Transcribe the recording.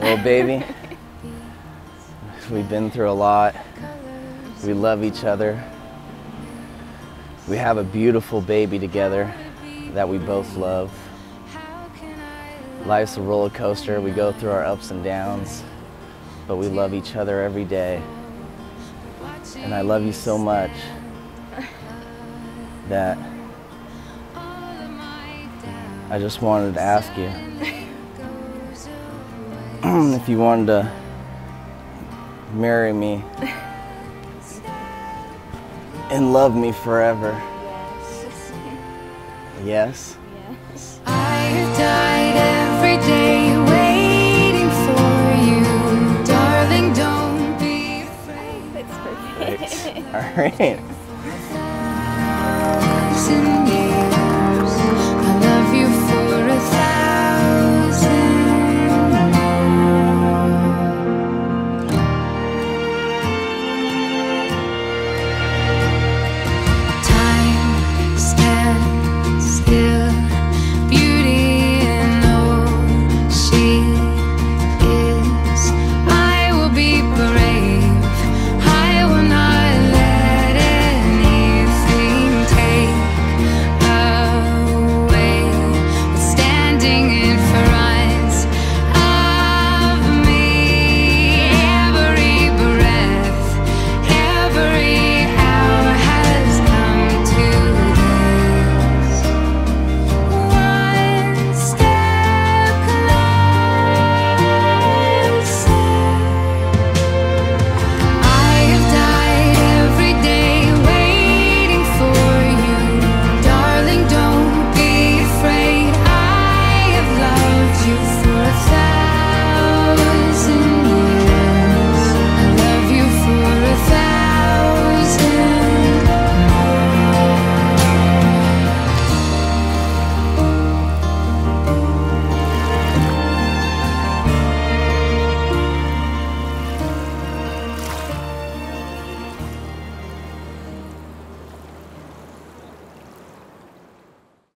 little baby. We've been through a lot. We love each other. We have a beautiful baby together that we both love. Life's a roller coaster. We go through our ups and downs, but we love each other every day. And I love you so much that I just wanted to ask you if you wanted to marry me and love me forever. Yes? Yes. I have died every day waiting for you. Darling, don't be afraid. That's perfect. All right.